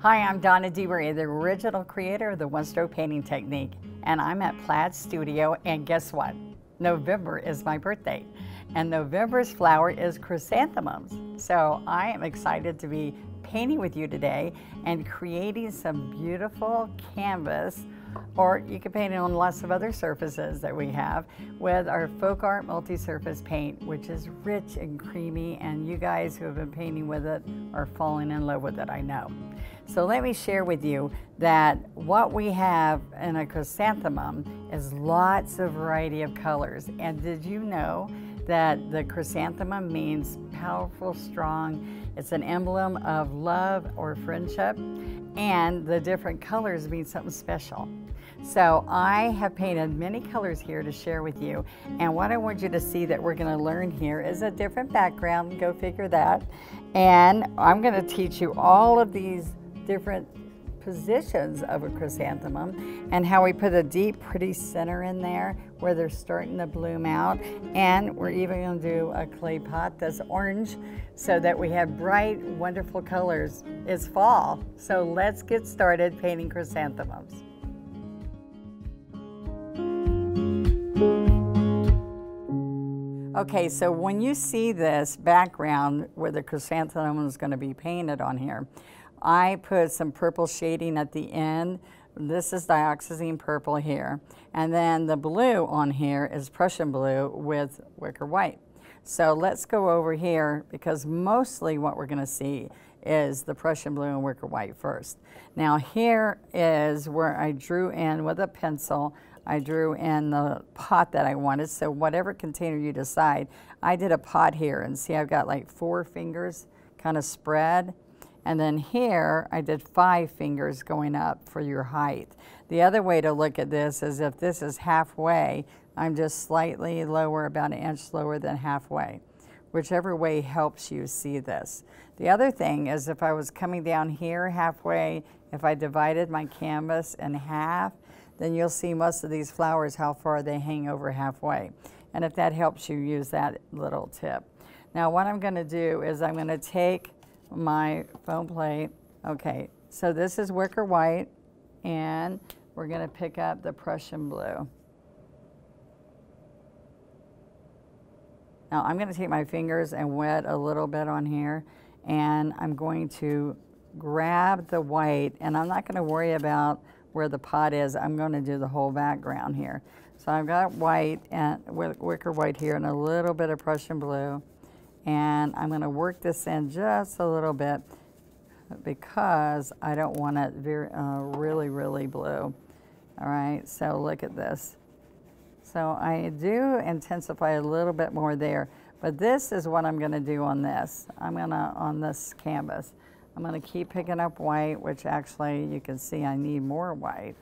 Hi, I'm Donna Dewberry, the original creator of the one stroke painting technique, and I'm at Plaid Studio. And guess what? November is my birthday, and November's flower is chrysanthemums. So I am excited to be painting with you today and creating some beautiful canvas or you can paint it on lots of other surfaces that we have with our FolkArt Multi-Surface Paint, which is rich and creamy, and you guys who have been painting with it are falling in love with it, I know. So let me share with you that what we have in a chrysanthemum is lots of variety of colors. And did you know that the chrysanthemum means powerful, strong. It's an emblem of love or friendship, and the different colors mean something special. So I have painted many colors here to share with you. And what I want you to see that we're gonna learn here is a different background, go figure that. And I'm gonna teach you all of these different positions of a chrysanthemum and how we put a deep, pretty center in there where they're starting to bloom out. And we're even gonna do a clay pot that's orange so that we have bright, wonderful colors. It's fall, so let's get started painting chrysanthemums. Okay, so when you see this background where the chrysanthemum is going to be painted on here, I put some purple shading at the end. This is dioxazine purple here. And then the blue on here is Prussian blue with wicker white. So let's go over here because mostly what we're going to see is the Prussian blue and wicker white first. Now here is where I drew in with a pencil I drew in the pot that I wanted. So whatever container you decide, I did a pot here and see I've got like four fingers kind of spread. And then here I did five fingers going up for your height. The other way to look at this is if this is halfway, I'm just slightly lower, about an inch lower than halfway. Whichever way helps you see this. The other thing is if I was coming down here halfway, if I divided my canvas in half, then you'll see most of these flowers how far they hang over halfway. And if that helps you, use that little tip. Now what I'm gonna do is I'm gonna take my foam plate. Okay, so this is wicker white and we're gonna pick up the Prussian blue. Now I'm gonna take my fingers and wet a little bit on here and I'm going to grab the white and I'm not gonna worry about where the pot is, I'm going to do the whole background here. So I've got white and wicker white here and a little bit of Prussian blue. And I'm going to work this in just a little bit because I don't want it very, uh, really, really blue. All right, so look at this. So I do intensify a little bit more there, but this is what I'm gonna do on this. I'm gonna, on this canvas. I'm going to keep picking up white, which actually you can see I need more white.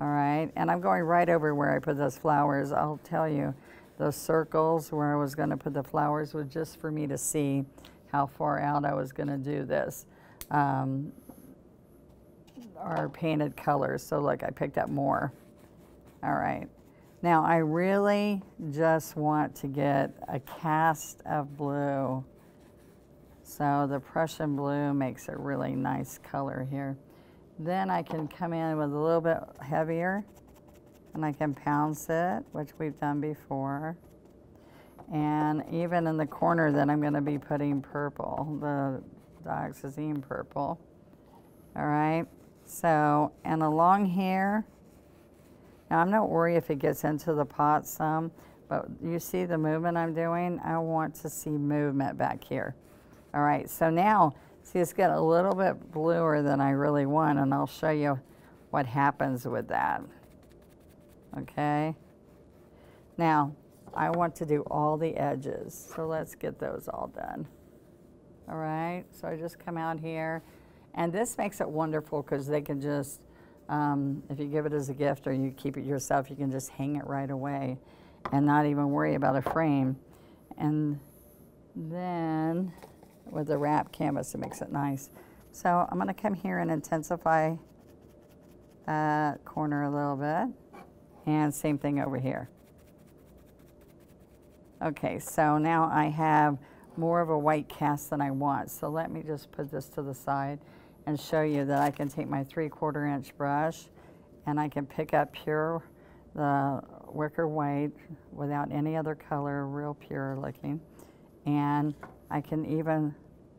All right, and I'm going right over where I put those flowers. I'll tell you, those circles where I was going to put the flowers was just for me to see how far out I was going to do this. Um, are painted colors, so look, I picked up more. All right. Now I really just want to get a cast of blue so the Prussian blue makes a really nice color here. Then I can come in with a little bit heavier and I can pounce it, which we've done before. And even in the corner that I'm gonna be putting purple, the dioxazine purple. All right, so, and along here, now I'm not worried if it gets into the pot some, but you see the movement I'm doing? I want to see movement back here. All right, so now, see it's got a little bit bluer than I really want, and I'll show you what happens with that. Okay? Now, I want to do all the edges, so let's get those all done. All right, so I just come out here, and this makes it wonderful because they can just, um, if you give it as a gift or you keep it yourself, you can just hang it right away and not even worry about a frame. And then with the wrap canvas, it makes it nice. So I'm going to come here and intensify that corner a little bit. And same thing over here. Okay, so now I have more of a white cast than I want. So let me just put this to the side and show you that I can take my three quarter inch brush and I can pick up pure the wicker white without any other color, real pure looking. And I can even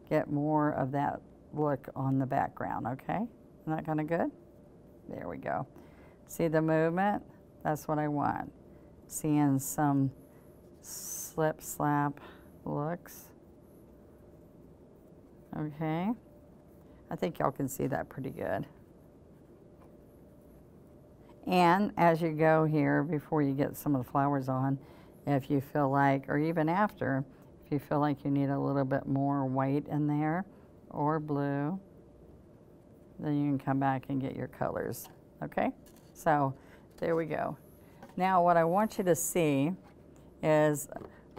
get more of that look on the background, okay? Isn't that kind of good? There we go. See the movement? That's what I want. Seeing some slip slap looks. Okay. I think y'all can see that pretty good. And as you go here, before you get some of the flowers on, if you feel like, or even after, if you feel like you need a little bit more white in there or blue, then you can come back and get your colors. Okay? So there we go. Now what I want you to see is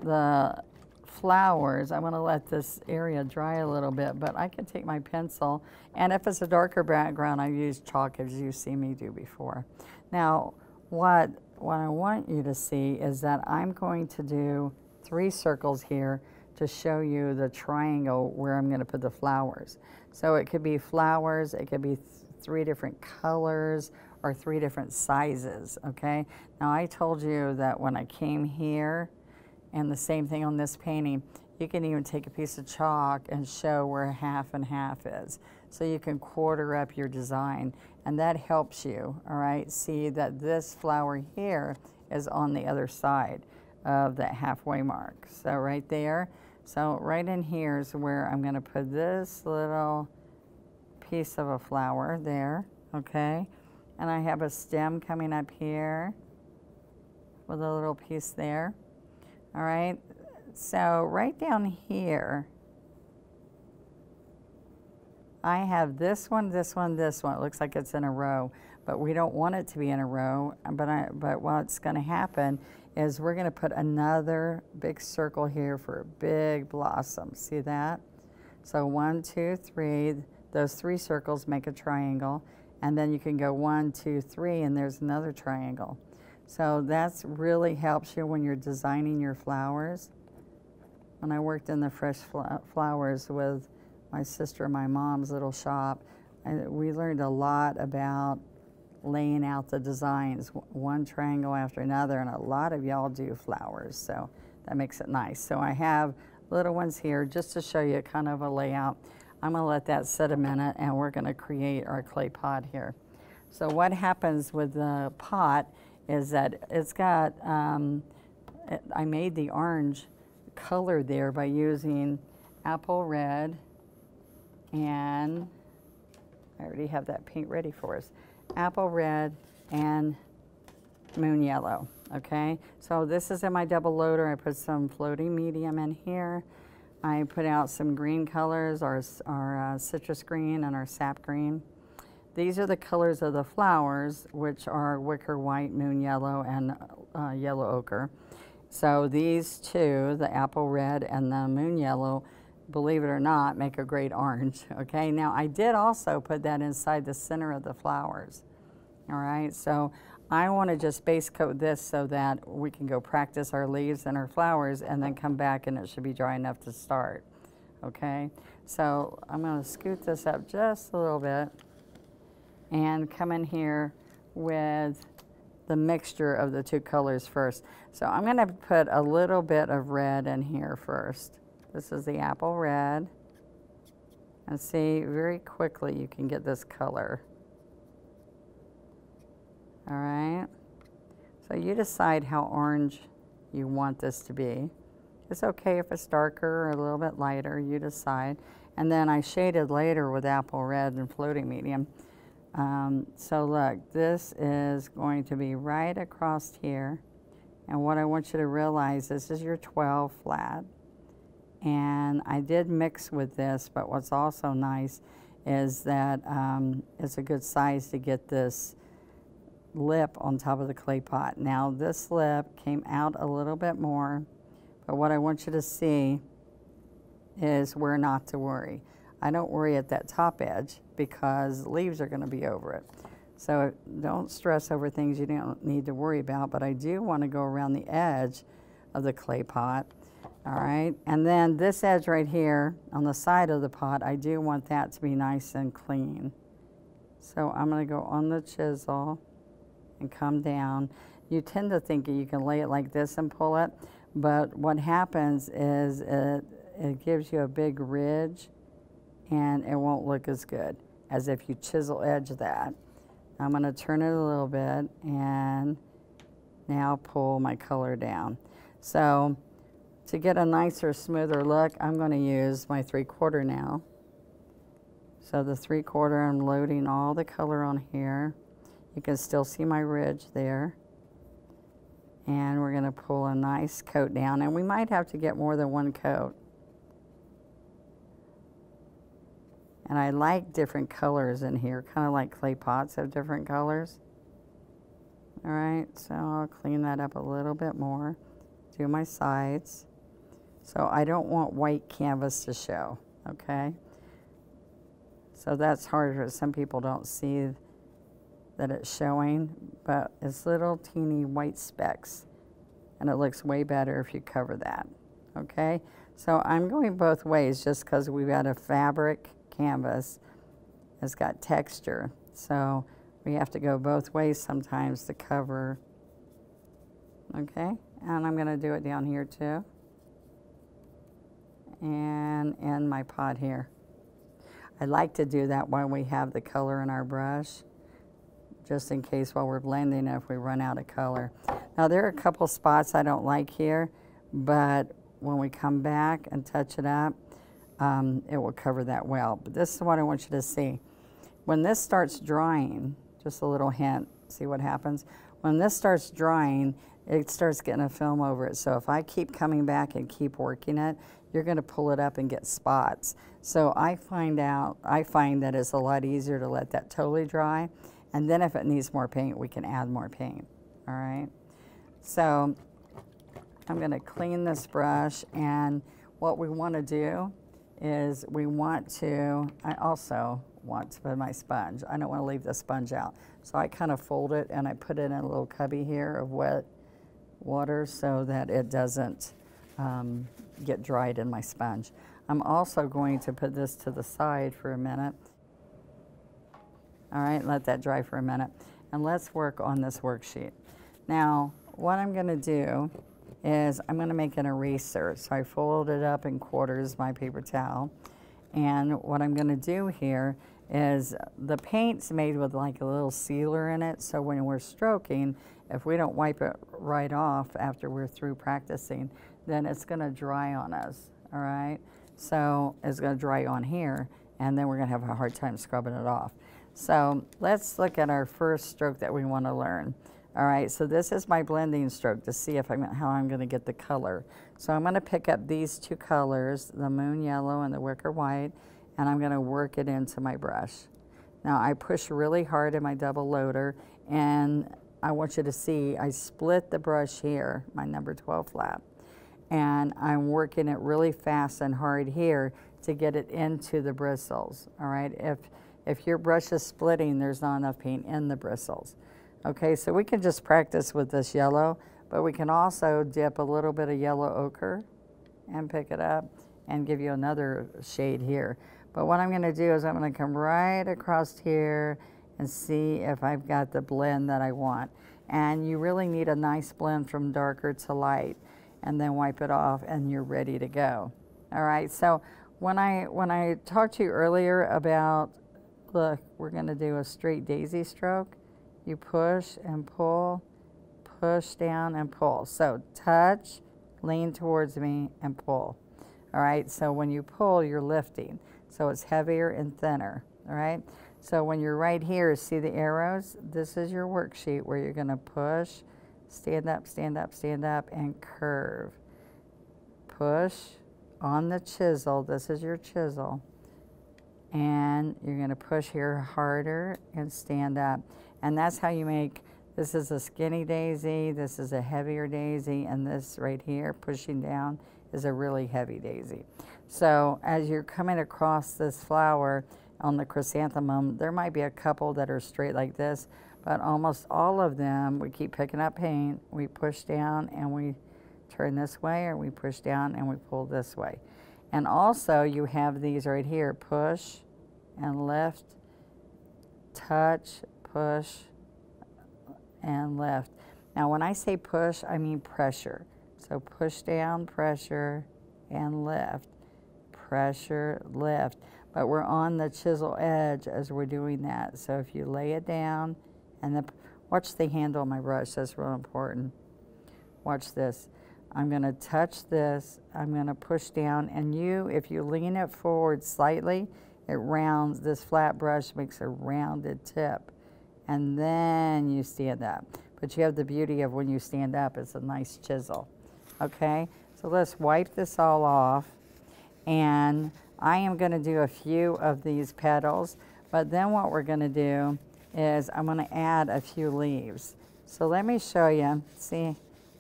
the flowers. I'm going to let this area dry a little bit, but I can take my pencil, and if it's a darker background, I use chalk as you see me do before. Now, what, what I want you to see is that I'm going to do three circles here to show you the triangle where I'm going to put the flowers. So it could be flowers, it could be th three different colors, or three different sizes, okay? Now I told you that when I came here, and the same thing on this painting, you can even take a piece of chalk and show where half and half is. So you can quarter up your design and that helps you, all right? See that this flower here is on the other side of that halfway mark. So right there, so right in here is where I'm gonna put this little piece of a flower there, okay? And I have a stem coming up here with a little piece there. All right, so right down here, I have this one, this one, this one. It looks like it's in a row, but we don't want it to be in a row. But, I, but what's going to happen is we're going to put another big circle here for a big blossom. See that? So one, two, three. Those three circles make a triangle. And then you can go one, two, three, and there's another triangle. So that's really helps you when you're designing your flowers. When I worked in the fresh flowers with my sister my mom's little shop, we learned a lot about laying out the designs, one triangle after another, and a lot of y'all do flowers, so that makes it nice. So I have little ones here just to show you kind of a layout. I'm gonna let that sit a minute and we're gonna create our clay pot here. So what happens with the pot is that it's got, um, I made the orange color there by using apple red and I already have that paint ready for us. Apple red and moon yellow, okay? So this is in my double loader. I put some floating medium in here. I put out some green colors, our, our uh, citrus green and our sap green. These are the colors of the flowers, which are wicker white, moon yellow, and uh, yellow ochre. So these two, the apple red and the moon yellow, believe it or not, make a great orange, okay? Now, I did also put that inside the center of the flowers, all right? So I want to just base coat this so that we can go practice our leaves and our flowers and then come back and it should be dry enough to start, okay? So I'm going to scoot this up just a little bit and come in here with the mixture of the two colors first. So I'm going to put a little bit of red in here first. This is the apple red. And see, very quickly you can get this color. All right. So you decide how orange you want this to be. It's okay if it's darker or a little bit lighter, you decide. And then I shaded later with apple red and floating medium. Um, so look, this is going to be right across here. And what I want you to realize, this is your 12 flat. And I did mix with this, but what's also nice is that um, it's a good size to get this lip on top of the clay pot. Now this lip came out a little bit more, but what I want you to see is where not to worry. I don't worry at that top edge because leaves are going to be over it. So don't stress over things you don't need to worry about, but I do want to go around the edge of the clay pot All right, and then this edge right here on the side of the pot, I do want that to be nice and clean. So I'm gonna go on the chisel and come down. You tend to think you can lay it like this and pull it, but what happens is it, it gives you a big ridge and it won't look as good as if you chisel edge that. I'm gonna turn it a little bit and now pull my color down. So to get a nicer, smoother look, I'm gonna use my three quarter now. So the three quarter, I'm loading all the color on here. You can still see my ridge there. And we're gonna pull a nice coat down and we might have to get more than one coat. And I like different colors in here, kind of like clay pots have different colors. All right, so I'll clean that up a little bit more. Do my sides. So I don't want white canvas to show, okay? So that's harder. Some people don't see that it's showing, but it's little teeny white specks. And it looks way better if you cover that, okay? So I'm going both ways just because we've got a fabric canvas. It's got texture. So we have to go both ways sometimes to cover, okay? And I'm gonna do it down here too. And in my pot here. I like to do that while we have the color in our brush, just in case while we're blending if we run out of color. Now there are a couple spots I don't like here, but when we come back and touch it up, um, it will cover that well. But this is what I want you to see. When this starts drying, just a little hint, see what happens. When this starts drying, it starts getting a film over it. So if I keep coming back and keep working it, you're going to pull it up and get spots. So I find out, I find that it's a lot easier to let that totally dry. And then if it needs more paint, we can add more paint. All right. So I'm going to clean this brush. And what we want to do is we want to, I also want to put my sponge. I don't want to leave the sponge out. So I kind of fold it and I put it in a little cubby here of wet water so that it doesn't um, get dried in my sponge. I'm also going to put this to the side for a minute. All right, let that dry for a minute. And let's work on this worksheet. Now, what I'm gonna do is I'm gonna make an eraser. So I fold it up in quarters, my paper towel. And what I'm gonna do here is the paint's made with like a little sealer in it. So when we're stroking, if we don't wipe it right off after we're through practicing, then it's gonna dry on us, all right? So it's gonna dry on here, and then we're gonna have a hard time scrubbing it off. So let's look at our first stroke that we wanna learn. All right, so this is my blending stroke to see if I'm, how I'm gonna get the color. So I'm gonna pick up these two colors, the moon yellow and the wicker white, and I'm gonna work it into my brush. Now I push really hard in my double loader and I want you to see I split the brush here, my number 12 flat, and I'm working it really fast and hard here to get it into the bristles, all right? If, if your brush is splitting, there's not enough paint in the bristles. Okay, so we can just practice with this yellow, but we can also dip a little bit of yellow ochre and pick it up and give you another shade here. But what I'm gonna do is I'm gonna come right across here and see if I've got the blend that I want. And you really need a nice blend from darker to light and then wipe it off and you're ready to go. All right, so when I, when I talked to you earlier about, look, we're gonna do a straight daisy stroke. You push and pull, push down and pull. So touch, lean towards me and pull. All right, so when you pull, you're lifting. So it's heavier and thinner, all right? So when you're right here, see the arrows? This is your worksheet where you're gonna push, stand up, stand up, stand up, and curve. Push on the chisel, this is your chisel, and you're gonna push here harder and stand up. And that's how you make, this is a skinny daisy, this is a heavier daisy, and this right here, pushing down, is a really heavy daisy. So as you're coming across this flower, on the chrysanthemum, there might be a couple that are straight like this, but almost all of them, we keep picking up paint, we push down and we turn this way or we push down and we pull this way. And also you have these right here, push and lift, touch, push, and lift. Now when I say push, I mean pressure. So push down, pressure, and lift. Pressure, lift. But we're on the chisel edge as we're doing that. So if you lay it down, and the, watch the handle of my brush, that's real important. Watch this. I'm going to touch this, I'm going to push down, and you, if you lean it forward slightly, it rounds, this flat brush makes a rounded tip. And then you stand up. But you have the beauty of when you stand up, it's a nice chisel. Okay, so let's wipe this all off. And I am going to do a few of these petals, but then what we're going to do is I'm going to add a few leaves. So let me show you. See,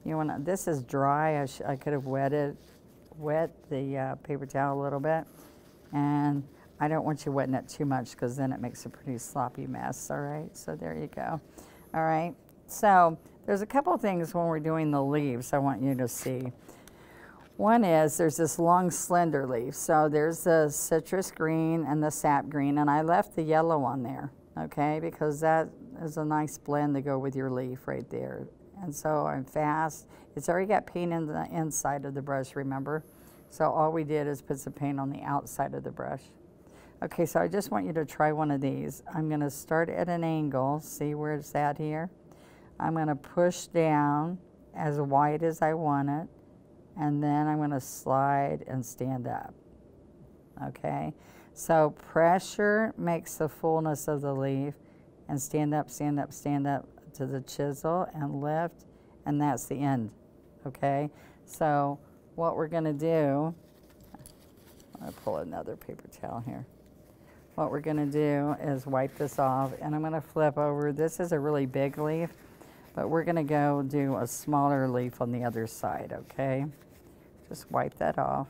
you want this is dry. I, I could have wetted, wet the uh, paper towel a little bit. And I don't want you wetting it too much because then it makes a pretty sloppy mess. All right, so there you go. All right, so there's a couple things when we're doing the leaves I want you to see. One is there's this long slender leaf. So there's the citrus green and the sap green, and I left the yellow on there, okay, because that is a nice blend to go with your leaf right there. And so I'm fast. It's already got paint in the inside of the brush, remember? So all we did is put some paint on the outside of the brush. Okay, so I just want you to try one of these. I'm gonna start at an angle, see where it's at here? I'm gonna push down as wide as I want it, and then I'm gonna slide and stand up, okay? So pressure makes the fullness of the leaf, and stand up, stand up, stand up to the chisel and lift, and that's the end, okay? So what we're gonna do, I'll pull another paper towel here. What we're gonna do is wipe this off, and I'm gonna flip over. This is a really big leaf, but we're gonna go do a smaller leaf on the other side, okay? Just wipe that off.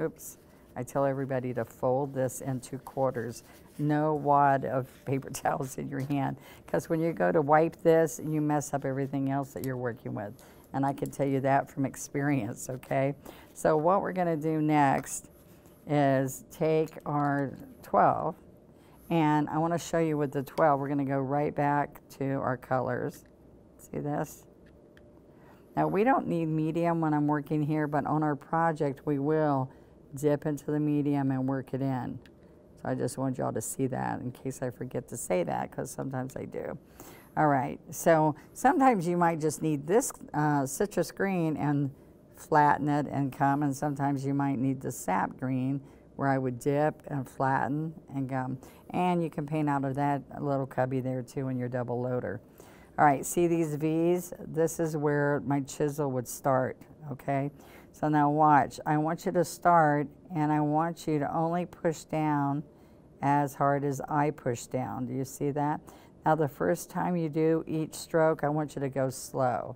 Oops. I tell everybody to fold this into quarters no wad of paper towels in your hand. Because when you go to wipe this, you mess up everything else that you're working with. And I can tell you that from experience, okay? So what we're gonna do next is take our 12, and I wanna show you with the 12, we're gonna go right back to our colors. See this? Now we don't need medium when I'm working here, but on our project we will dip into the medium and work it in. So I just want y'all to see that in case I forget to say that because sometimes I do. All right, so sometimes you might just need this uh, citrus green and flatten it and come, and sometimes you might need the sap green where I would dip and flatten and gum. And you can paint out of that little cubby there too in your double loader. All right, see these V's? This is where my chisel would start, okay? So now watch. I want you to start and I want you to only push down as hard as I push down. Do you see that? Now the first time you do each stroke, I want you to go slow.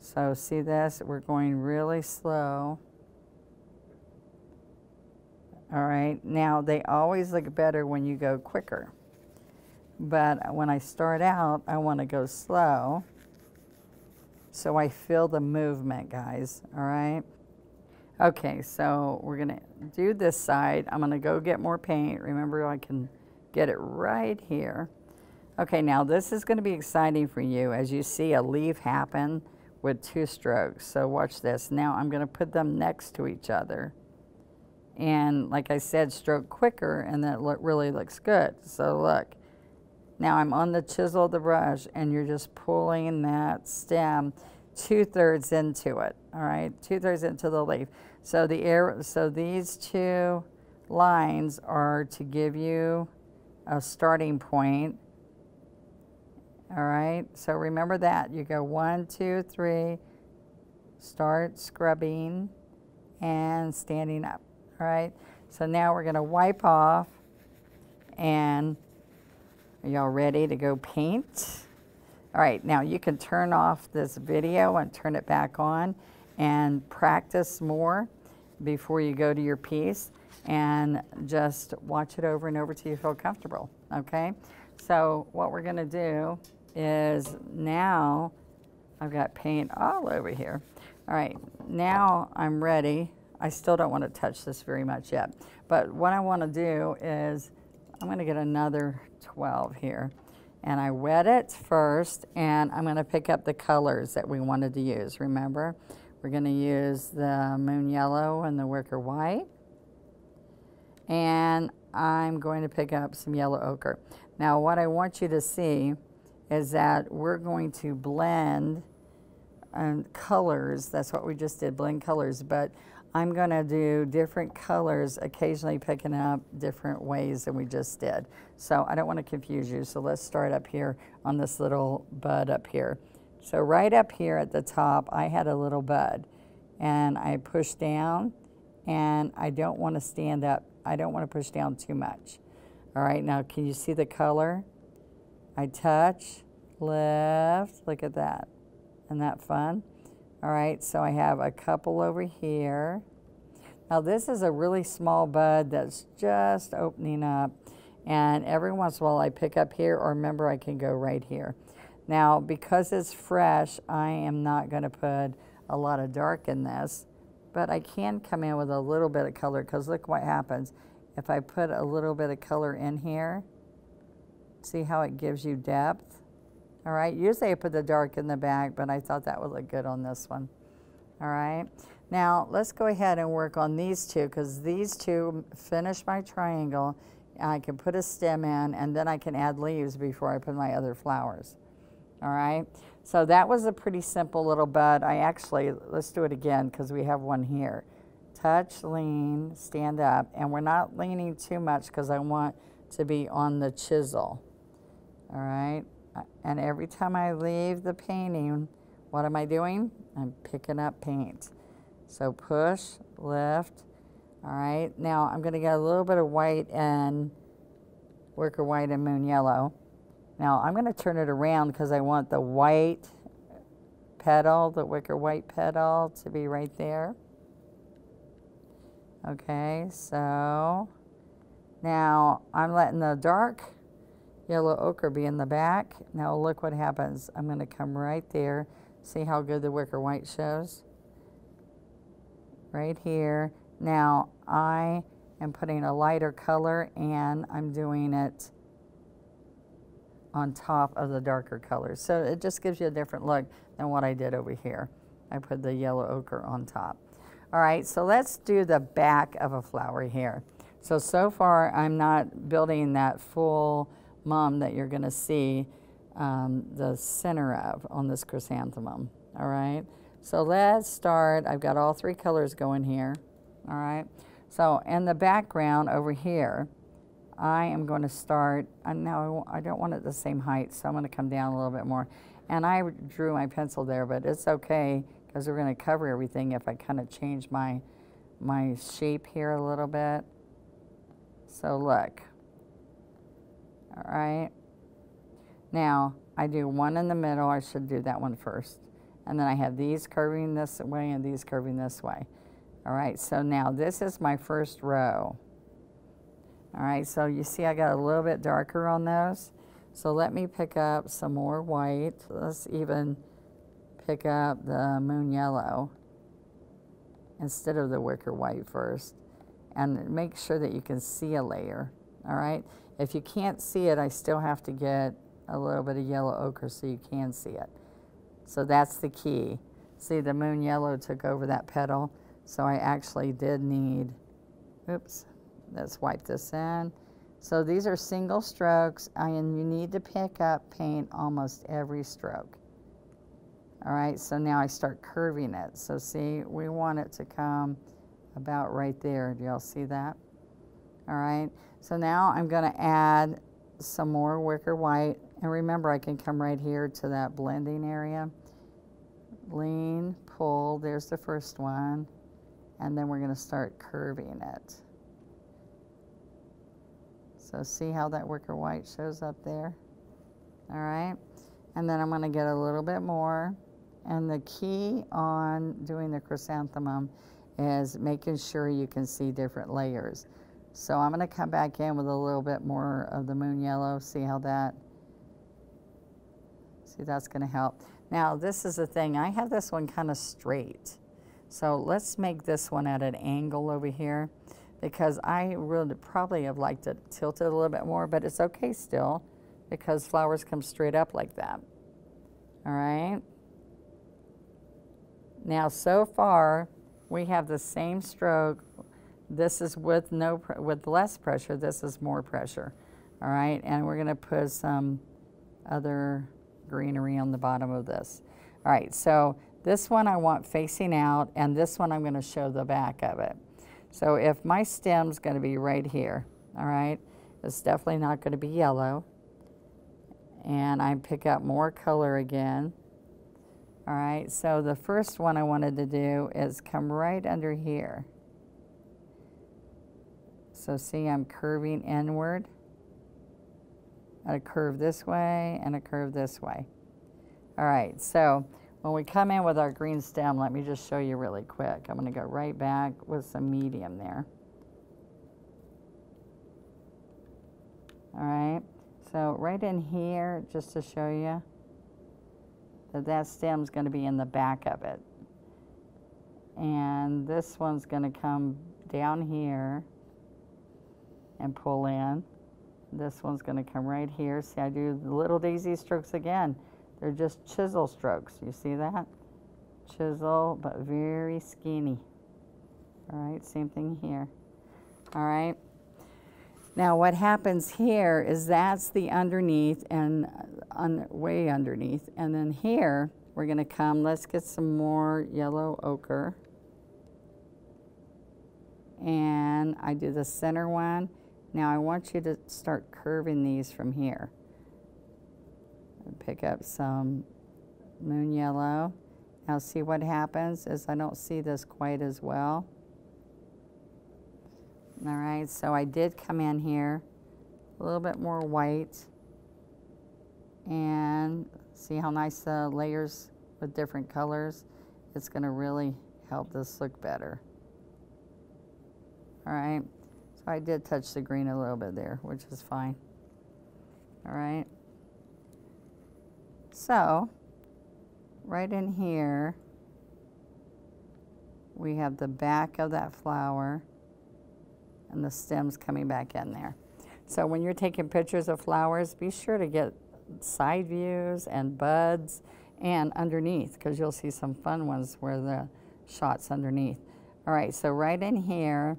So see this? We're going really slow. All right, now they always look better when you go quicker. But when I start out, I want to go slow. So I feel the movement, guys, all right? Okay, so we're gonna do this side. I'm gonna go get more paint. Remember, I can get it right here. Okay, now this is gonna be exciting for you as you see a leaf happen with two strokes. So watch this. Now I'm gonna put them next to each other. And like I said, stroke quicker and that look, really looks good. So look, now I'm on the chisel of the brush and you're just pulling that stem two thirds into it, all right? Two thirds into the leaf. So the air, so these two lines are to give you a starting point. All right, so remember that. You go one, two, three, start scrubbing and standing up. All right, so now we're gonna wipe off and are y'all ready to go paint? All right, now you can turn off this video and turn it back on and practice more before you go to your piece and just watch it over and over till you feel comfortable, okay? So what we're gonna do is now, I've got paint all over here. All right, now I'm ready. I still don't want to touch this very much yet. But what I want to do is I'm going to get another 12 here. And I wet it first, and I'm going to pick up the colors that we wanted to use. Remember, we're going to use the moon yellow and the wicker white. And I'm going to pick up some yellow ochre. Now, what I want you to see is that we're going to blend um, colors. That's what we just did, blend colors. But I'm going to do different colors, occasionally picking up different ways than we just did. So I don't want to confuse you. So let's start up here on this little bud up here. So right up here at the top, I had a little bud. And I push down, and I don't want to stand up. I don't want to push down too much. All right, now can you see the color? I touch, lift, look at that. Isn't that fun? All right, so I have a couple over here. Now this is a really small bud that's just opening up. And every once in a while I pick up here or remember I can go right here. Now because it's fresh, I am not gonna put a lot of dark in this, but I can come in with a little bit of color because look what happens. If I put a little bit of color in here, see how it gives you depth? All right, usually I put the dark in the back, but I thought that would look good on this one. All right, now let's go ahead and work on these two because these two finish my triangle. I can put a stem in and then I can add leaves before I put my other flowers. All right, so that was a pretty simple little bud. I actually, let's do it again because we have one here. Touch, lean, stand up, and we're not leaning too much because I want to be on the chisel. All right, and every time I leave the painting, what am I doing? I'm picking up paint. So push, lift. All right, now I'm going to get a little bit of white and wicker white and moon yellow. Now I'm going to turn it around because I want the white petal, the wicker white petal to be right there. Okay, so now I'm letting the dark yellow ochre be in the back. Now look what happens. I'm going to come right there. See how good the wicker white shows? Right here. Now I am putting a lighter color and I'm doing it on top of the darker colors. So it just gives you a different look than what I did over here. I put the yellow ochre on top. All right, so let's do the back of a flower here. So, so far I'm not building that full mum that you're going to see um, the center of on this chrysanthemum. All right. So let's start. I've got all three colors going here. All right. So in the background over here, I am going to start. And now I don't want it the same height, so I'm going to come down a little bit more. And I drew my pencil there, but it's okay because we're going to cover everything if I kind of change my my shape here a little bit. So look, all right. Now, I do one in the middle. I should do that one first. And then I have these curving this way and these curving this way. All right, so now this is my first row. All right, so you see I got a little bit darker on those. So let me pick up some more white. Let's even pick up the moon yellow instead of the wicker white first. And make sure that you can see a layer, all right? If you can't see it, I still have to get a little bit of yellow ochre so you can see it. So that's the key. See, the moon yellow took over that petal, so I actually did need, oops, let's wipe this in. So these are single strokes, and you need to pick up paint almost every stroke. All right, so now I start curving it. So see, we want it to come about right there. Do y'all see that? All right. So now I'm going to add some more wicker white. And remember, I can come right here to that blending area. Lean, pull, there's the first one. And then we're going to start curving it. So see how that wicker white shows up there? All right. And then I'm going to get a little bit more. And the key on doing the chrysanthemum is making sure you can see different layers. So I'm going to come back in with a little bit more of the moon yellow, see how that See, that's going to help. Now, this is the thing. I have this one kind of straight. So let's make this one at an angle over here because I really probably have liked to tilt it tilted a little bit more, but it's okay still because flowers come straight up like that. All right. Now, so far, we have the same stroke. This is with no with less pressure. This is more pressure. All right, and we're going to put some other greenery on the bottom of this. All right, so this one I want facing out, and this one I'm going to show the back of it. So if my stem's going to be right here, all right, it's definitely not going to be yellow. And I pick up more color again. All right, so the first one I wanted to do is come right under here. So see, I'm curving inward. A curve this way and a curve this way. All right, so when we come in with our green stem, let me just show you really quick. I'm going to go right back with some medium there. All right, so right in here, just to show you that that stem's going to be in the back of it. And this one's going to come down here and pull in. This one's going to come right here. See, I do the little daisy strokes again. They're just chisel strokes. You see that? Chisel, but very skinny. All right, same thing here. All right. Now what happens here is that's the underneath and uh, un way underneath. And then here, we're gonna come, let's get some more yellow ochre. And I do the center one. Now I want you to start curving these from here pick up some moon yellow. Now see what happens is I don't see this quite as well. All right, so I did come in here a little bit more white and see how nice the layers with different colors. It's gonna really help this look better. All right, so I did touch the green a little bit there, which is fine. All right. So, right in here, we have the back of that flower and the stems coming back in there. So when you're taking pictures of flowers, be sure to get side views and buds and underneath because you'll see some fun ones where the shot's underneath. All right, so right in here,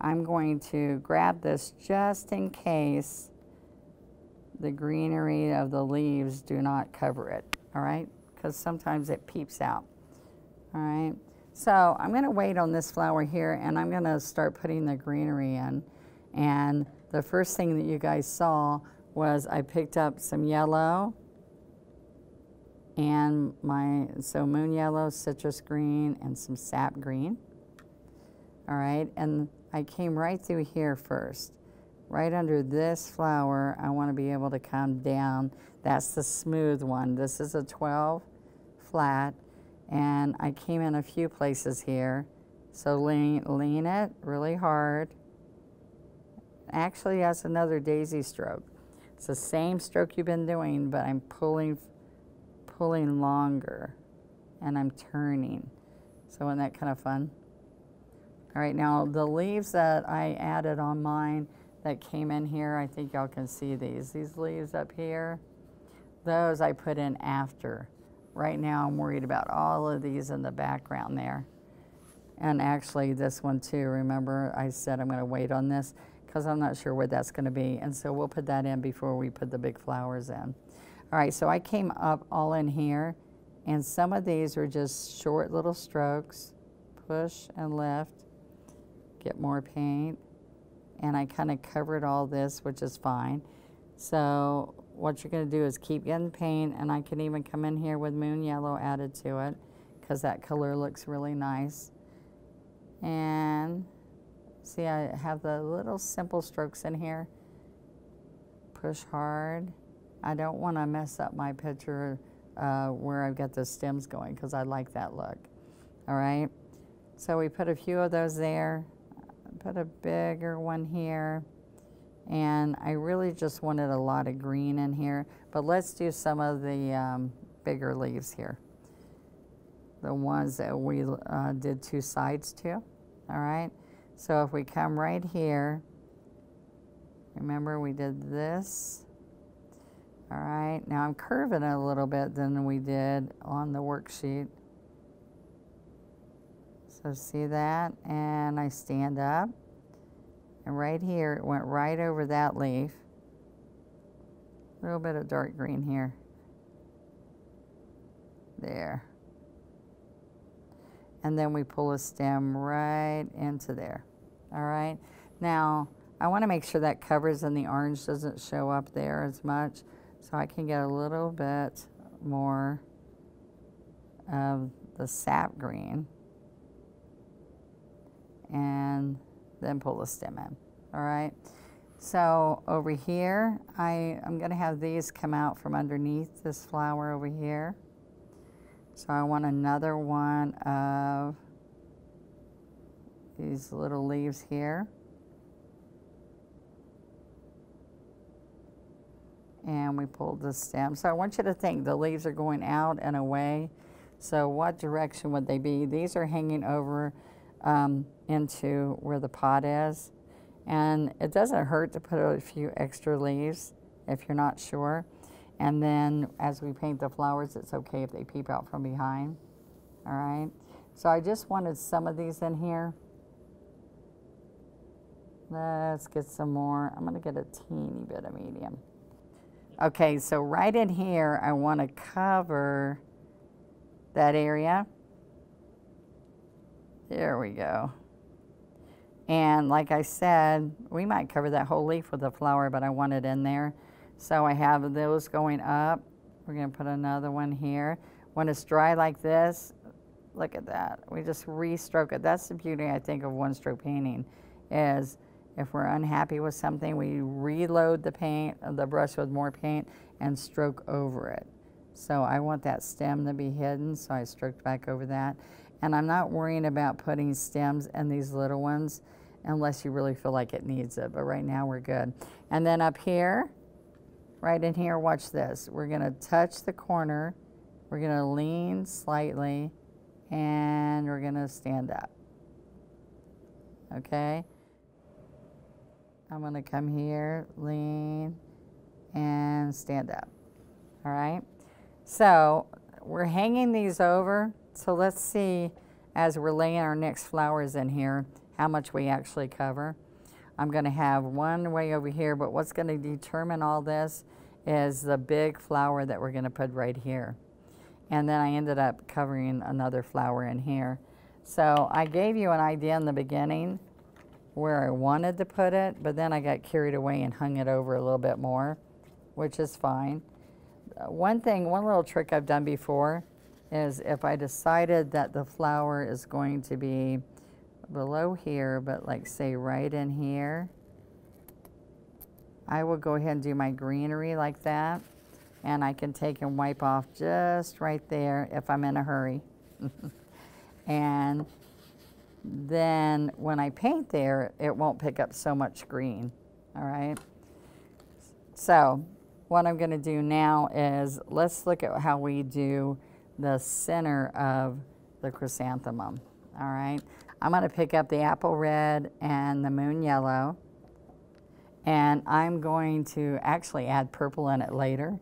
I'm going to grab this just in case the greenery of the leaves do not cover it, all right? Because sometimes it peeps out, all right? So I'm gonna wait on this flower here and I'm gonna start putting the greenery in. And the first thing that you guys saw was I picked up some yellow and my, so moon yellow, citrus green, and some sap green. All right, and I came right through here first right under this flower, I want to be able to come down. That's the smooth one. This is a 12 flat, and I came in a few places here. So lean, lean it really hard. Actually, that's another daisy stroke. It's the same stroke you've been doing, but I'm pulling, pulling longer, and I'm turning. So isn't that kind of fun? All right, now the leaves that I added on mine, that came in here. I think y'all can see these. These leaves up here, those I put in after. Right now I'm worried about all of these in the background there. And actually this one too, remember I said I'm gonna wait on this because I'm not sure where that's gonna be. And so we'll put that in before we put the big flowers in. All right, so I came up all in here and some of these are just short little strokes, push and lift, get more paint and I kind of covered all this, which is fine. So what you're going to do is keep getting paint, and I can even come in here with moon yellow added to it because that color looks really nice. And see, I have the little simple strokes in here. Push hard. I don't want to mess up my picture uh, where I've got the stems going because I like that look. All right. So we put a few of those there put a bigger one here And I really just wanted a lot of green in here, but let's do some of the um, bigger leaves here. The ones that we uh, did two sides to, all right? So if we come right here, remember we did this, all right? Now I'm curving a little bit than we did on the worksheet. So see that? And I stand up. And right here, it went right over that leaf. A little bit of dark green here. There. And then we pull a stem right into there. All right. Now, I want to make sure that covers and the orange doesn't show up there as much. So I can get a little bit more of the sap green and then pull the stem in, all right? So over here, I, I'm gonna have these come out from underneath this flower over here. So I want another one of these little leaves here. And we pulled the stem. So I want you to think the leaves are going out and away. So what direction would they be? These are hanging over um, into where the pot is. And it doesn't hurt to put a few extra leaves if you're not sure. And then as we paint the flowers, it's okay if they peep out from behind. All right. So I just wanted some of these in here. Let's get some more. I'm going to get a teeny bit of medium. Okay, so right in here, I want to cover that area. There we go. And like I said, we might cover that whole leaf with a flower, but I want it in there. So I have those going up. We're gonna put another one here. When it's dry like this, look at that. We just re-stroke it. That's the beauty, I think, of one-stroke painting, is if we're unhappy with something, we reload the paint, the brush with more paint, and stroke over it. So I want that stem to be hidden, so I stroked back over that. And I'm not worrying about putting stems in these little ones unless you really feel like it needs it. But right now we're good. And then up here, right in here, watch this. We're going to touch the corner. We're going to lean slightly and we're going to stand up. Okay? I'm going to come here, lean, and stand up. All right? So we're hanging these over so let's see, as we're laying our next flowers in here, how much we actually cover. I'm going to have one way over here, but what's going to determine all this is the big flower that we're going to put right here. And then I ended up covering another flower in here. So I gave you an idea in the beginning where I wanted to put it, but then I got carried away and hung it over a little bit more, which is fine. Uh, one thing, one little trick I've done before is if I decided that the flower is going to be below here, but like say right in here, I will go ahead and do my greenery like that. And I can take and wipe off just right there if I'm in a hurry. and then when I paint there, it won't pick up so much green, all right? So what I'm gonna do now is let's look at how we do the center of the chrysanthemum. All right, I'm going to pick up the apple red and the moon yellow, and I'm going to actually add purple in it later.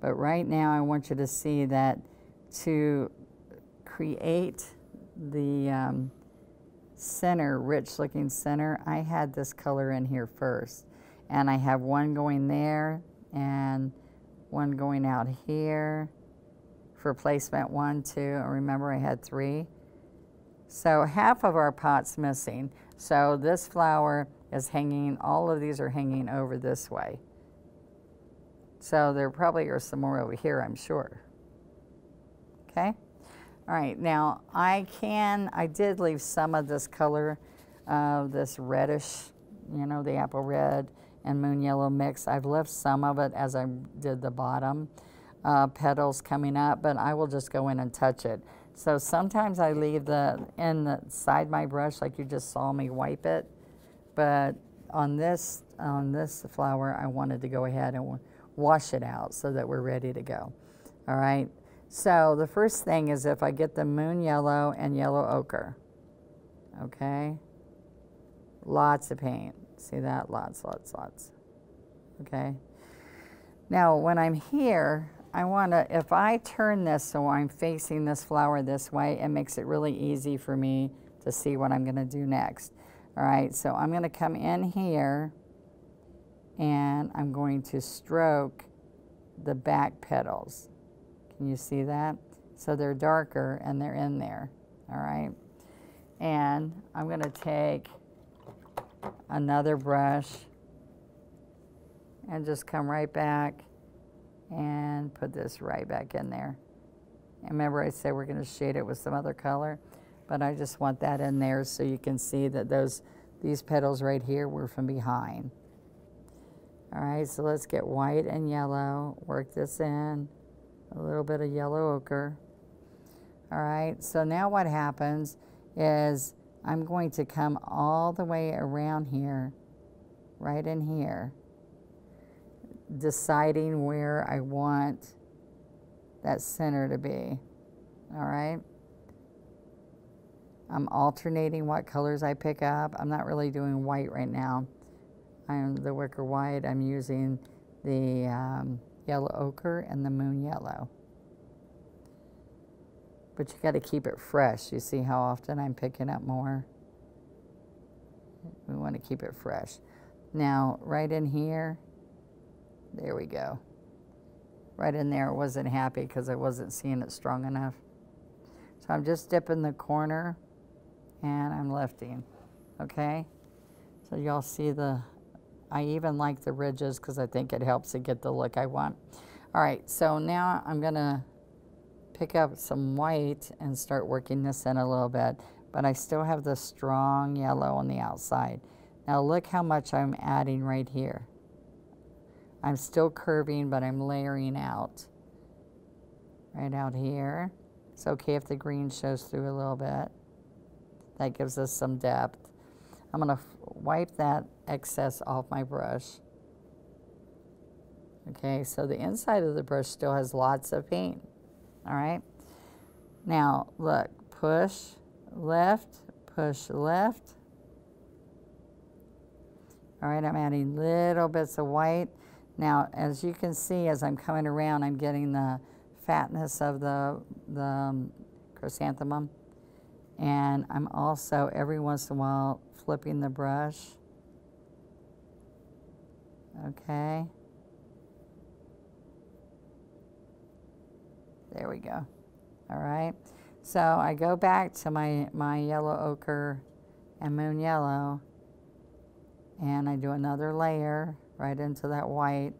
But right now, I want you to see that to create the um, center, rich looking center, I had this color in here first. And I have one going there and one going out here for placement one, two, and remember I had three. So half of our pot's missing. So this flower is hanging, all of these are hanging over this way. So there probably are some more over here, I'm sure. Okay? All right, now I can, I did leave some of this color, of uh, this reddish, you know, the apple red and moon yellow mix. I've left some of it as I did the bottom uh, petals coming up, but I will just go in and touch it. So sometimes I leave the inside my brush like you just saw me wipe it, but on this on this flower, I wanted to go ahead and wash it out so that we're ready to go. All right. So the first thing is if I get the moon yellow and yellow ochre. Okay. Lots of paint. See that? Lots, lots, lots. Okay. Now when I'm here, I want to, if I turn this so I'm facing this flower this way, it makes it really easy for me to see what I'm going to do next. All right, so I'm going to come in here and I'm going to stroke the back petals. Can you see that? So they're darker and they're in there, all right? And I'm going to take another brush and just come right back and put this right back in there. And remember I said we're going to shade it with some other color, but I just want that in there so you can see that those these petals right here were from behind. All right, so let's get white and yellow, work this in, a little bit of yellow ochre. All right, so now what happens is I'm going to come all the way around here, right in here, deciding where I want that center to be. All right. I'm alternating what colors I pick up. I'm not really doing white right now. I'm the wicker white. I'm using the um, yellow ochre and the moon yellow. But you got to keep it fresh. You see how often I'm picking up more? We want to keep it fresh. Now, right in here, there we go. Right in there, I wasn't happy because I wasn't seeing it strong enough. So I'm just dipping the corner and I'm lifting, okay? So y'all see the, I even like the ridges because I think it helps to get the look I want. All right, so now I'm gonna pick up some white and start working this in a little bit, but I still have the strong yellow on the outside. Now look how much I'm adding right here. I'm still curving, but I'm layering out. Right out here. It's okay if the green shows through a little bit. That gives us some depth. I'm going to wipe that excess off my brush. Okay, so the inside of the brush still has lots of paint. All right. Now, look, push left, push left. All right, I'm adding little bits of white. Now, as you can see, as I'm coming around, I'm getting the fatness of the, the um, chrysanthemum. And I'm also, every once in a while, flipping the brush. Okay. There we go. All right. So I go back to my, my yellow ochre and moon yellow, and I do another layer right into that white.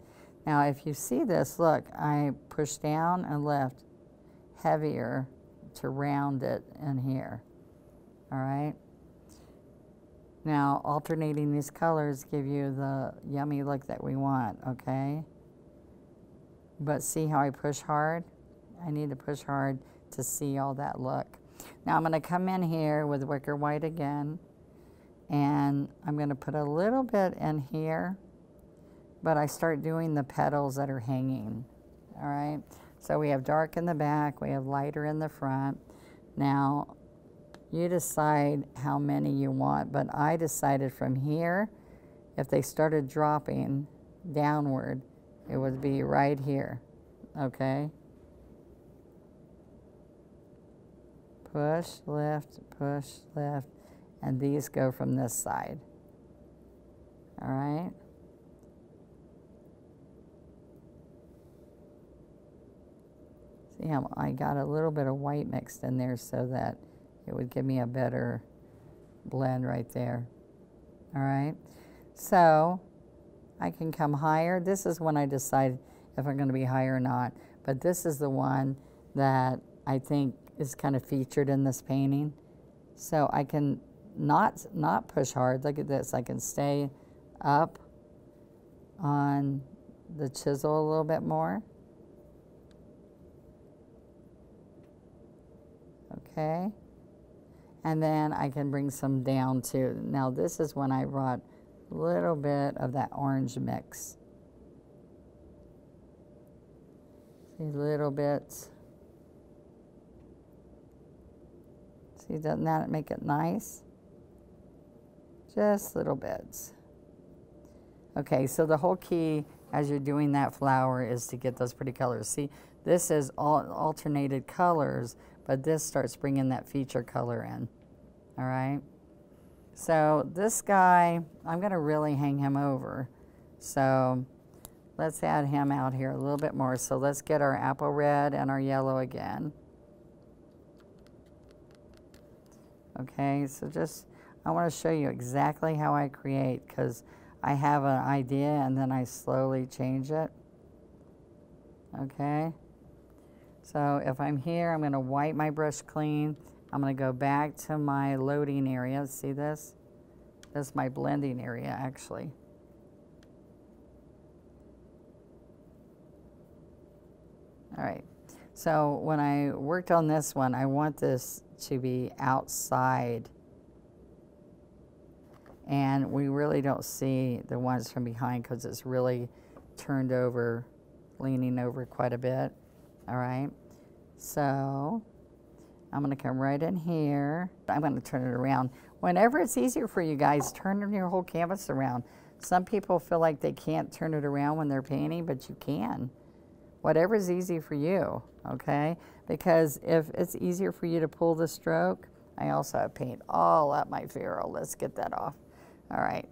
Now, if you see this, look, I push down and lift heavier to round it in here. All right. Now, alternating these colors give you the yummy look that we want, okay? But see how I push hard? I need to push hard to see all that look. Now I'm going to come in here with wicker white again, and I'm going to put a little bit in here but I start doing the petals that are hanging, all right? So we have dark in the back, we have lighter in the front. Now, you decide how many you want, but I decided from here, if they started dropping downward, it would be right here, okay? Push, lift, push, lift, and these go from this side, all right? See how I got a little bit of white mixed in there so that it would give me a better blend right there. All right. So I can come higher. This is when I decide if I'm going to be higher or not. But this is the one that I think is kind of featured in this painting. So I can not, not push hard. Look at this. I can stay up on the chisel a little bit more. Okay? And then I can bring some down too. Now this is when I brought a little bit of that orange mix. See little bits. See, doesn't that make it nice? Just little bits. Okay, so the whole key as you're doing that flower is to get those pretty colors. See, this is all alternated colors, but this starts bringing that feature color in. All right. So this guy, I'm going to really hang him over. So let's add him out here a little bit more. So let's get our apple red and our yellow again. Okay, so just, I want to show you exactly how I create because I have an idea and then I slowly change it. Okay. So if I'm here, I'm going to wipe my brush clean. I'm going to go back to my loading area. See this? This is my blending area, actually. All right. So when I worked on this one, I want this to be outside. And we really don't see the ones from behind because it's really turned over, leaning over quite a bit. All right. So I'm going to come right in here. I'm going to turn it around. Whenever it's easier for you guys, turn your whole canvas around. Some people feel like they can't turn it around when they're painting, but you can. Whatever's easy for you, okay? Because if it's easier for you to pull the stroke, I also have paint all up my ferrule. Let's get that off. All right.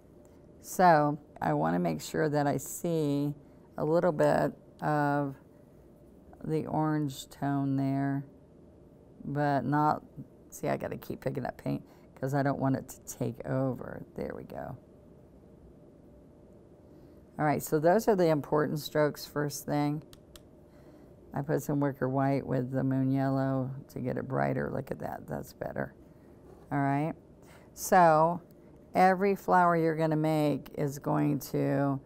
So I want to make sure that I see a little bit of the orange tone there, but not, see I got to keep picking up paint because I don't want it to take over. There we go. All right, so those are the important strokes first thing. I put some wicker white with the moon yellow to get it brighter. Look at that, that's better. All right, so every flower you're gonna make is going to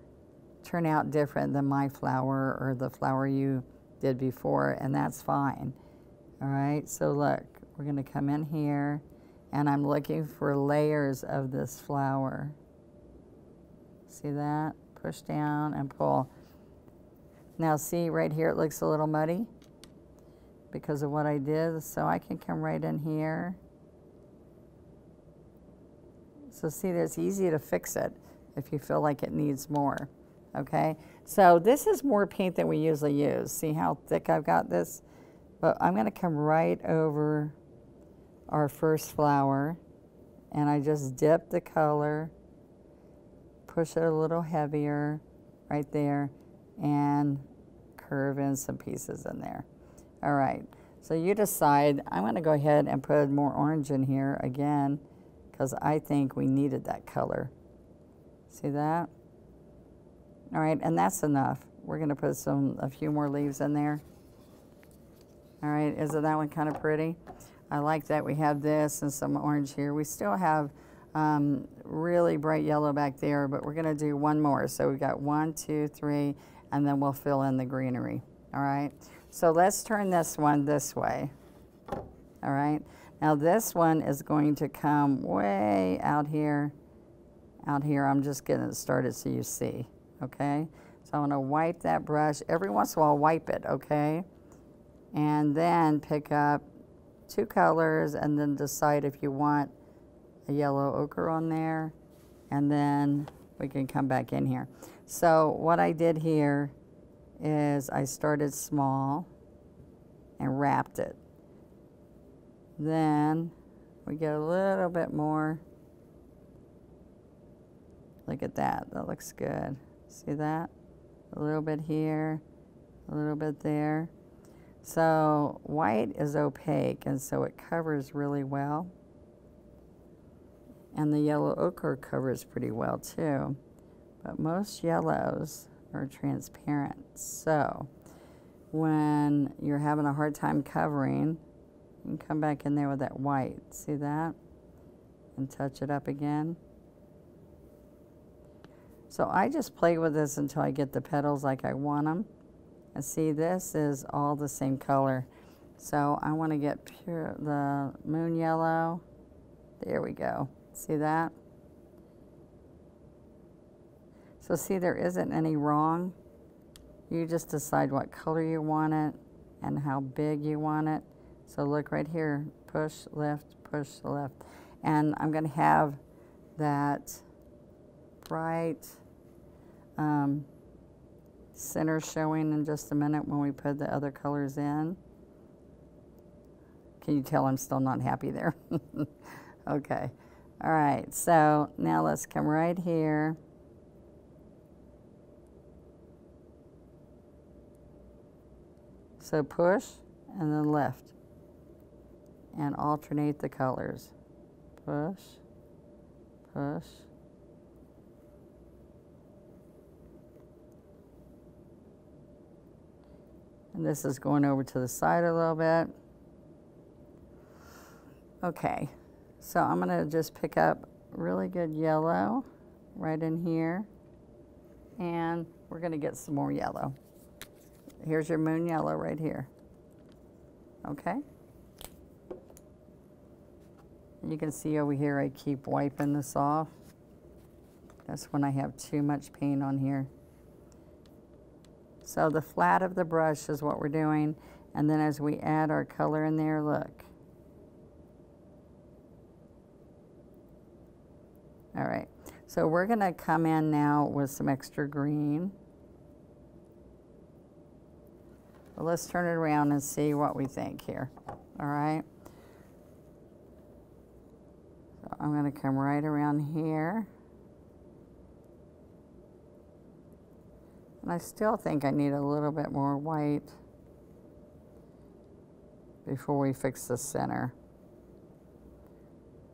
turn out different than my flower or the flower you did before, and that's fine. All right, so look, we're gonna come in here, and I'm looking for layers of this flower. See that? Push down and pull. Now see right here, it looks a little muddy because of what I did, so I can come right in here. So see, it's easy to fix it if you feel like it needs more okay? So this is more paint than we usually use. See how thick I've got this? But I'm gonna come right over our first flower and I just dip the color, push it a little heavier right there and curve in some pieces in there. All right, so you decide, I'm gonna go ahead and put more orange in here again because I think we needed that color. See that? All right, and that's enough. We're gonna put some, a few more leaves in there. All right, isn't that one kind of pretty? I like that we have this and some orange here. We still have um, really bright yellow back there, but we're gonna do one more. So we've got one, two, three, and then we'll fill in the greenery, all right? So let's turn this one this way, all right? Now this one is going to come way out here, out here. I'm just getting it started so you see okay? So I'm gonna wipe that brush. Every once in a while, wipe it, okay? And then pick up two colors and then decide if you want a yellow ochre on there. And then we can come back in here. So what I did here is I started small and wrapped it. Then we get a little bit more. Look at that, that looks good. See that? A little bit here, a little bit there. So white is opaque and so it covers really well. And the yellow ochre covers pretty well too. But most yellows are transparent. So when you're having a hard time covering, you can come back in there with that white. See that? And touch it up again. So I just play with this until I get the petals like I want them. And see, this is all the same color. So I want to get pure the moon yellow. There we go. See that? So see, there isn't any wrong. You just decide what color you want it and how big you want it. So look right here, push, lift, push, lift. And I'm gonna have that bright um, center showing in just a minute when we put the other colors in. Can you tell I'm still not happy there? okay. All right, so now let's come right here. So push and then lift and alternate the colors. Push, push. And this is going over to the side a little bit. Okay, so I'm gonna just pick up really good yellow right in here. And we're gonna get some more yellow. Here's your moon yellow right here. Okay? You can see over here I keep wiping this off. That's when I have too much paint on here. So the flat of the brush is what we're doing. And then as we add our color in there, look. All right, so we're gonna come in now with some extra green. Well, let's turn it around and see what we think here, all right? So I'm gonna come right around here. And I still think I need a little bit more white before we fix the center.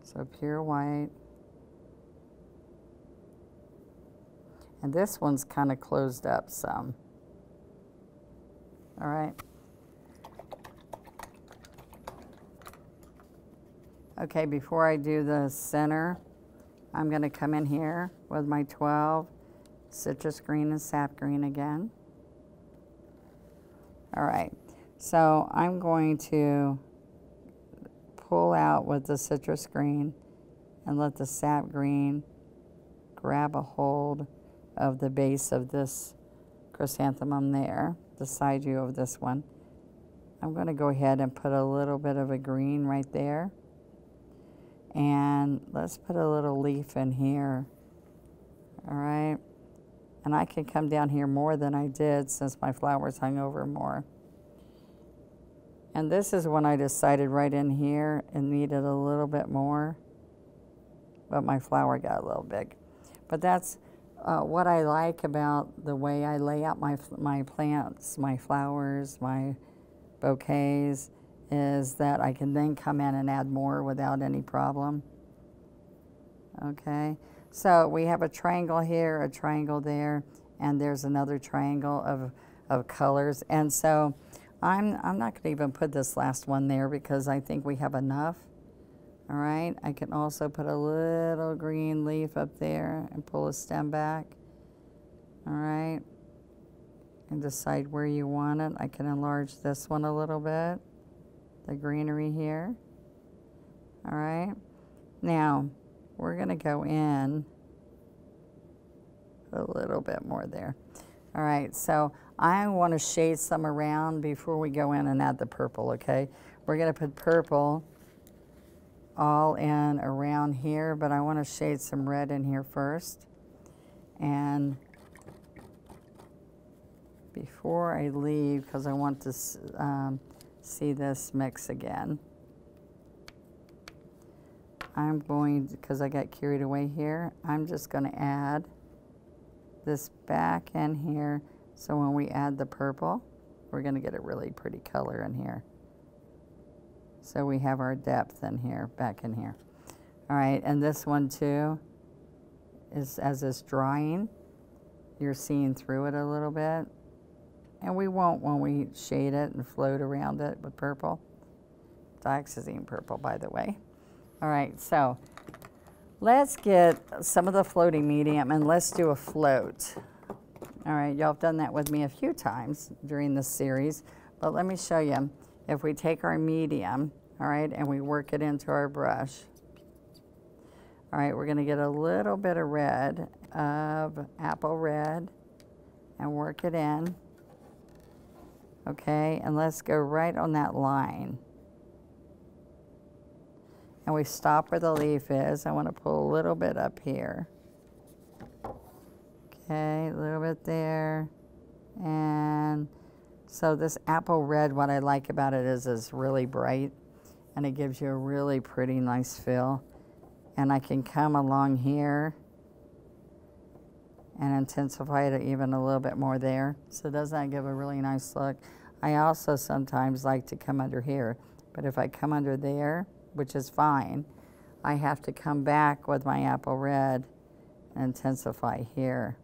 So pure white. And this one's kind of closed up some. All right. Okay, before I do the center, I'm going to come in here with my 12 citrus green and sap green again. All right, so I'm going to pull out with the citrus green and let the sap green grab a hold of the base of this chrysanthemum there the side view of this one. I'm going to go ahead and put a little bit of a green right there. And let's put a little leaf in here. All right. And I can come down here more than I did since my flowers hung over more. And this is when I decided right in here and needed a little bit more. But my flower got a little big. But that's uh, what I like about the way I lay out my, my plants, my flowers, my bouquets, is that I can then come in and add more without any problem. Okay, so we have a triangle here, a triangle there, and there's another triangle of, of colors. And so I'm, I'm not going to even put this last one there because I think we have enough. All right, I can also put a little green leaf up there and pull a stem back. All right, and decide where you want it. I can enlarge this one a little bit, the greenery here. All right, now we're gonna go in a little bit more there. All right, so I want to shade some around before we go in and add the purple, okay? We're gonna put purple all in around here, but I want to shade some red in here first. And before I leave, because I want to um, see this mix again, I'm going, because I got carried away here, I'm just going to add this back in here. So when we add the purple, we're going to get a really pretty color in here. So we have our depth in here, back in here. All right, and this one too is as it's drying, you're seeing through it a little bit. And we won't when we shade it and float around it with purple. Dioxazine purple, by the way. All right, so let's get some of the floating medium and let's do a float. All right, y'all have done that with me a few times during this series, but let me show you if we take our medium, all right, and we work it into our brush, all right, we're going to get a little bit of red of apple red and work it in. Okay, and let's go right on that line. And we stop where the leaf is. I want to pull a little bit up here. Okay, a little bit there. And so this apple red, what I like about it is it's really bright and it gives you a really pretty nice feel. And I can come along here and intensify it even a little bit more there. So doesn't that give a really nice look? I also sometimes like to come under here, but if I come under there, which is fine, I have to come back with my apple red and intensify here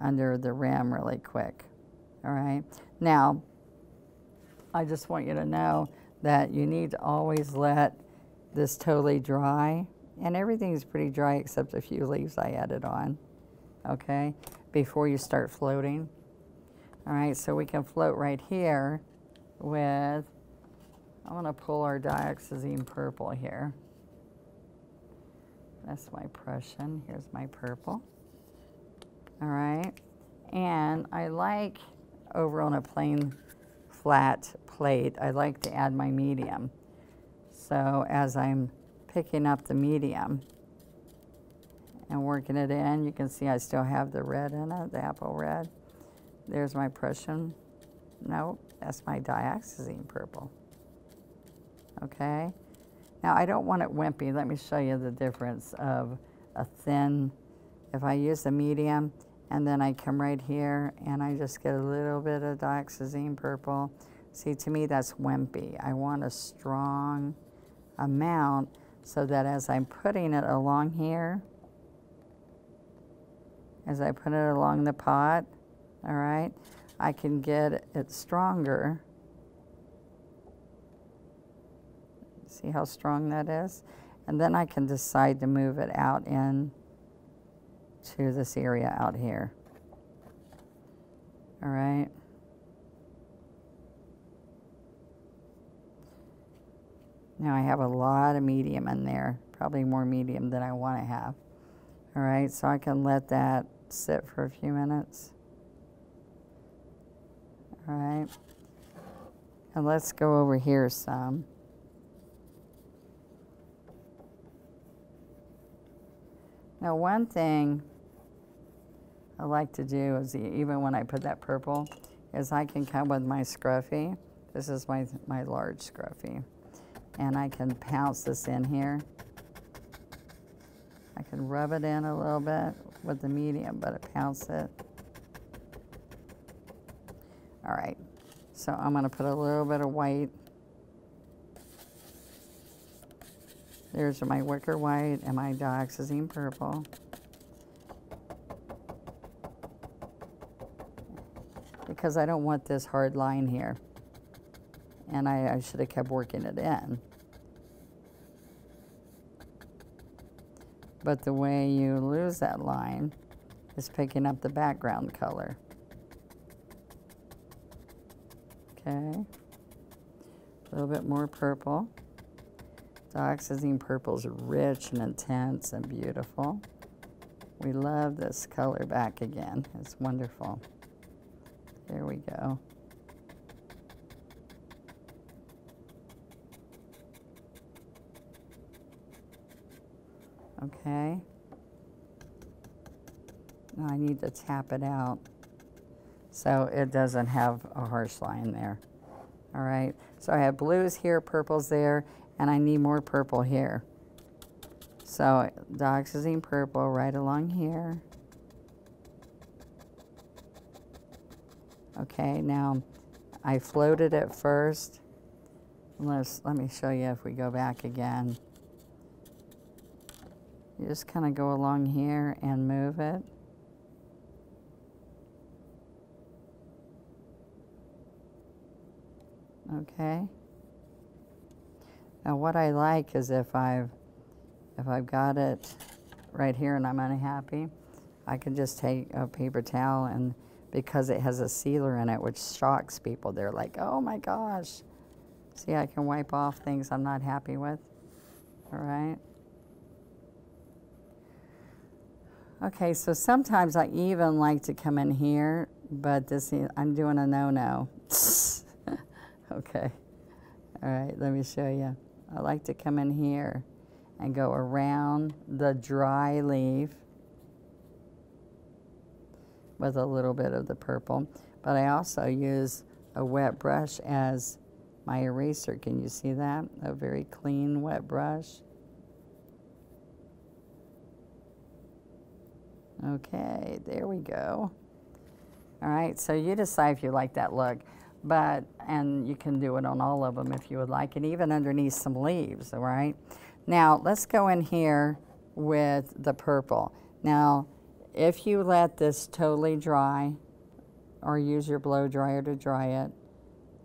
under the rim really quick. All right. Now, I just want you to know that you need to always let this totally dry. And everything's pretty dry except a few leaves I added on, okay, before you start floating. All right, so we can float right here with, I want to pull our dioxazine purple here. That's my Prussian. Here's my purple. All right. And I like over on a plain flat plate, I like to add my medium. So as I'm picking up the medium and working it in, you can see I still have the red in it, the apple red. There's my Prussian. No, that's my dioxazine purple. Okay. Now I don't want it wimpy. Let me show you the difference of a thin, if I use the medium, and then I come right here and I just get a little bit of dioxazine purple. See, to me, that's wimpy. I want a strong amount so that as I'm putting it along here, as I put it along the pot, all right, I can get it stronger. See how strong that is? And then I can decide to move it out in to this area out here. All right. Now I have a lot of medium in there, probably more medium than I want to have. All right, so I can let that sit for a few minutes. All right. And let's go over here some. Now one thing I like to do is even when I put that purple, is I can come with my scruffy. This is my, my large scruffy. And I can pounce this in here. I can rub it in a little bit with the medium, but I pounce it. All right, so I'm gonna put a little bit of white. There's my wicker white and my dioxazine purple. because I don't want this hard line here. And I, I should have kept working it in. But the way you lose that line is picking up the background color. Okay. A little bit more purple. Dioxazine purple is rich and intense and beautiful. We love this color back again. It's wonderful. There we go. Okay. Now I need to tap it out so it doesn't have a harsh line there. All right, so I have blues here, purples there, and I need more purple here. So dioxazine purple right along here. Okay, now I floated it first. Let's, let me show you if we go back again. You just kind of go along here and move it. Okay. Now what I like is if I've if I've got it right here and I'm unhappy, I can just take a paper towel and because it has a sealer in it, which shocks people. They're like, oh my gosh. See, I can wipe off things I'm not happy with. All right. Okay, so sometimes I even like to come in here, but this I'm doing a no-no. okay. All right, let me show you. I like to come in here and go around the dry leaf with a little bit of the purple. But I also use a wet brush as my eraser. Can you see that? A very clean wet brush. Okay, there we go. All right, so you decide if you like that look, but, and you can do it on all of them if you would like, and even underneath some leaves, all right? Now, let's go in here with the purple. Now, if you let this totally dry, or use your blow dryer to dry it,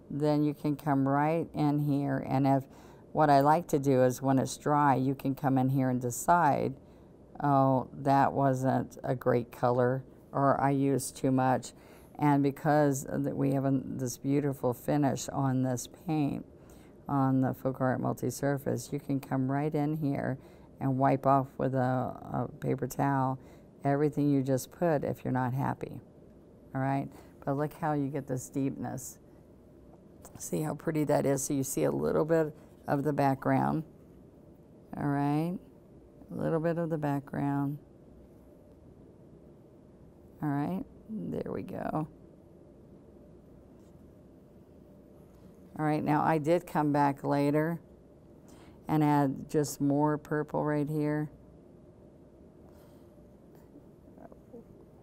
then you can come right in here, and if, what I like to do is when it's dry, you can come in here and decide oh, that wasn't a great color, or I used too much. And because we have this beautiful finish on this paint, on the FolkArt Multi-Surface, you can come right in here and wipe off with a, a paper towel everything you just put if you're not happy. All right? But look how you get this deepness. See how pretty that is? So you see a little bit of the background. All right? a little bit of the background. All right, there we go. All right, now I did come back later and add just more purple right here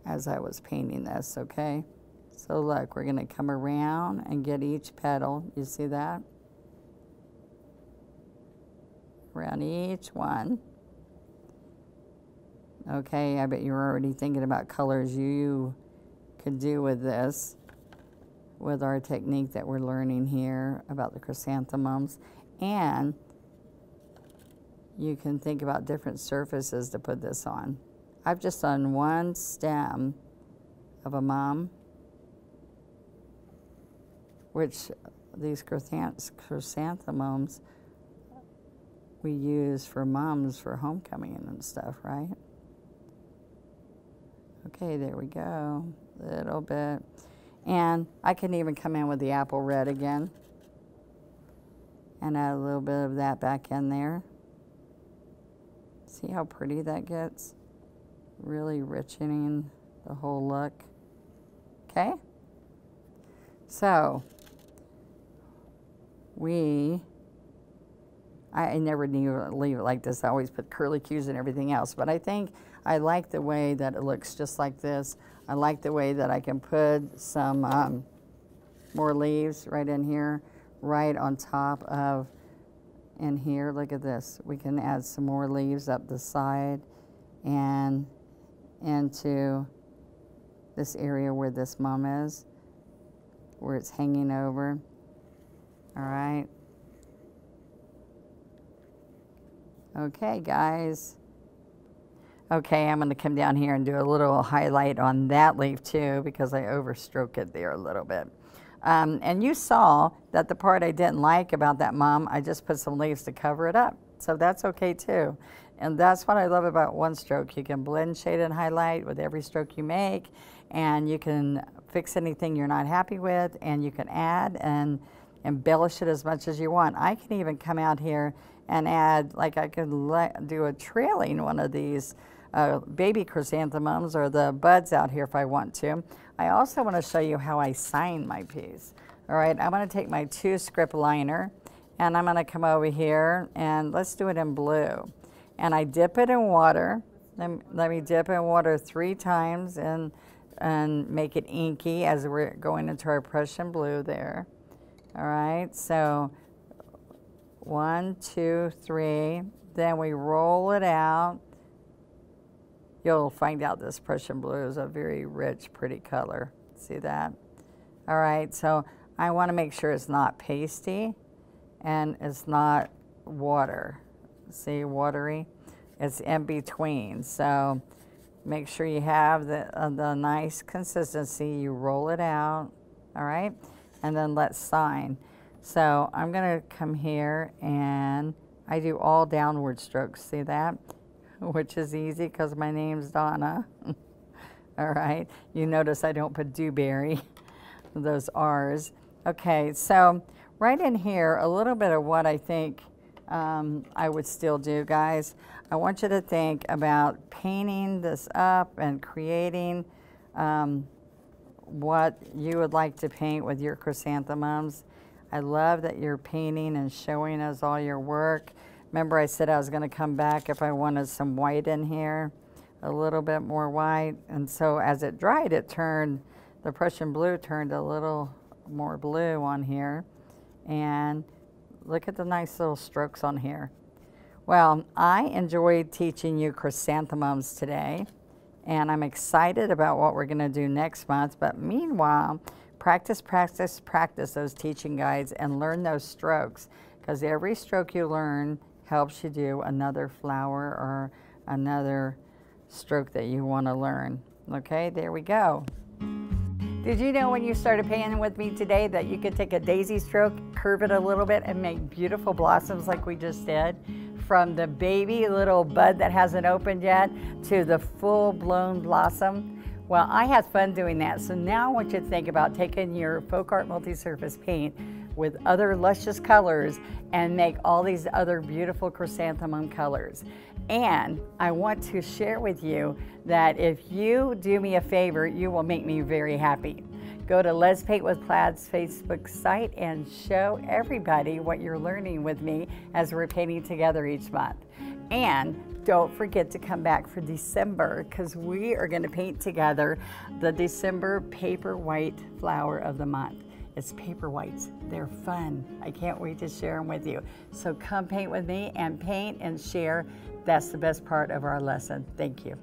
as I was painting this, okay? So look, we're gonna come around and get each petal. You see that? Around each one. Okay, I bet you're already thinking about colors you could do with this, with our technique that we're learning here about the chrysanthemums. And you can think about different surfaces to put this on. I've just done one stem of a mum, which these chrysanthemums we use for mums for homecoming and stuff, right? Okay, there we go. Little bit. And I can even come in with the apple red again and add a little bit of that back in there. See how pretty that gets? Really richening the whole look. Okay? So, we, I never knew leave it like this. I always put curly cues and everything else. But I think I like the way that it looks just like this. I like the way that I can put some um, more leaves right in here, right on top of in here. Look at this. We can add some more leaves up the side and into this area where this mum is, where it's hanging over. All right. Okay, guys. Okay, I'm going to come down here and do a little highlight on that leaf too because I overstroke it there a little bit. Um, and you saw that the part I didn't like about that mom, I just put some leaves to cover it up. So that's okay too. And that's what I love about one stroke. You can blend, shade, and highlight with every stroke you make, and you can fix anything you're not happy with, and you can add and embellish it as much as you want. I can even come out here and add, like I could do a trailing one of these uh, baby chrysanthemums or the buds out here if I want to. I also want to show you how I sign my piece. All right, I'm going to take my two script liner and I'm going to come over here and let's do it in blue. And I dip it in water. Let me, let me dip in water three times and, and make it inky as we're going into our Prussian blue there. All right, so one, two, three. Then we roll it out you'll find out this Prussian blue is a very rich, pretty color. See that? All right, so I want to make sure it's not pasty and it's not water. See, watery? It's in between. So make sure you have the, uh, the nice consistency. You roll it out, all right? And then let's sign. So I'm going to come here and I do all downward strokes. See that? which is easy because my name's Donna. All right, you notice I don't put dewberry, those R's. Okay, so right in here, a little bit of what I think um, I would still do, guys. I want you to think about painting this up and creating um, what you would like to paint with your chrysanthemums. I love that you're painting and showing us all your work. Remember I said I was going to come back if I wanted some white in here, a little bit more white. And so as it dried, it turned, the Prussian blue turned a little more blue on here. And look at the nice little strokes on here. Well, I enjoyed teaching you chrysanthemums today, and I'm excited about what we're going to do next month. But meanwhile, practice, practice, practice those teaching guides and learn those strokes because every stroke you learn helps you do another flower or another stroke that you want to learn. Okay, there we go. Did you know when you started painting with me today that you could take a daisy stroke, curve it a little bit, and make beautiful blossoms like we just did? From the baby little bud that hasn't opened yet to the full blown blossom. Well, I had fun doing that. So now I want you to think about taking your FolkArt Multi-Surface paint with other luscious colors and make all these other beautiful chrysanthemum colors. And I want to share with you that if you do me a favor, you will make me very happy. Go to Let's Paint with Plaid's Facebook site and show everybody what you're learning with me as we're painting together each month. And don't forget to come back for December because we are going to paint together the December paper white flower of the month. It's paper whites. They're fun. I can't wait to share them with you. So come paint with me and paint and share. That's the best part of our lesson. Thank you.